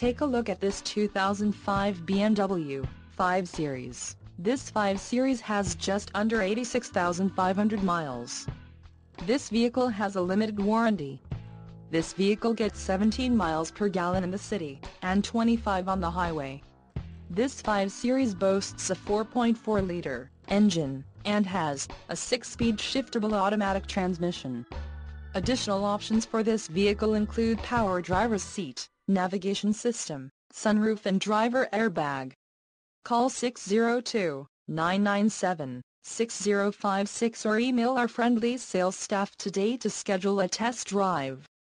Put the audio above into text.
Take a look at this 2005 BMW 5 Series. This 5 Series has just under 86,500 miles. This vehicle has a limited warranty. This vehicle gets 17 miles per gallon in the city, and 25 on the highway. This 5 Series boasts a 4.4-liter engine, and has a 6-speed shiftable automatic transmission. Additional options for this vehicle include power driver's seat, navigation system, sunroof and driver airbag. Call 602-997-6056 or email our friendly sales staff today to schedule a test drive.